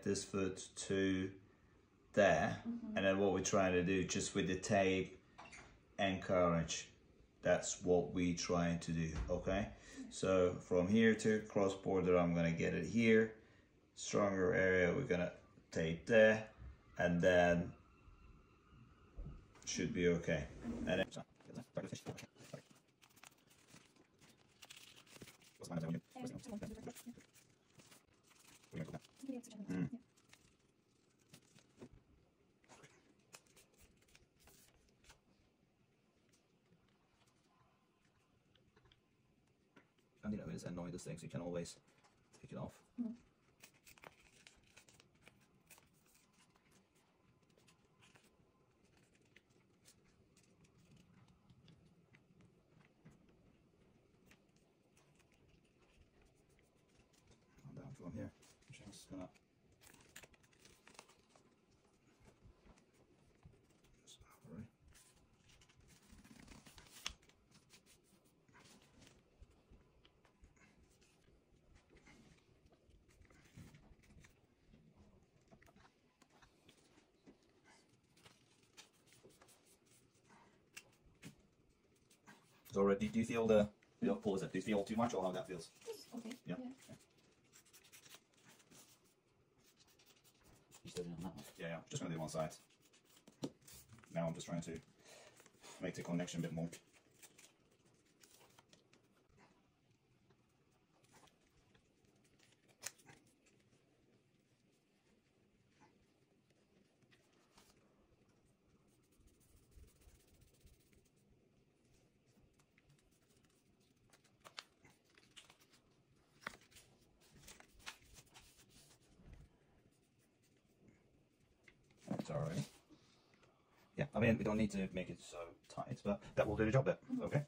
get this foot to there, mm-hmm. and then what we're trying to do just with the tape encourage. That's what we trying to do. Okay, so from here to cross border, I'm gonna get it here. Stronger area, we're gonna tape there, and then should be okay. And then, and you know it's annoying this thing, so you can always take it off. And down from here, just gonna. So already, do you feel the, the pull is it? Do you feel too much or how that feels? Okay. Yeah. yeah. You still doing that one? Yeah, yeah. Just gonna do one side. Now I'm just trying to make the connection a bit more. Alright. Yeah, I mean, we don't need to make it so tight, but that will do the job there. Okay.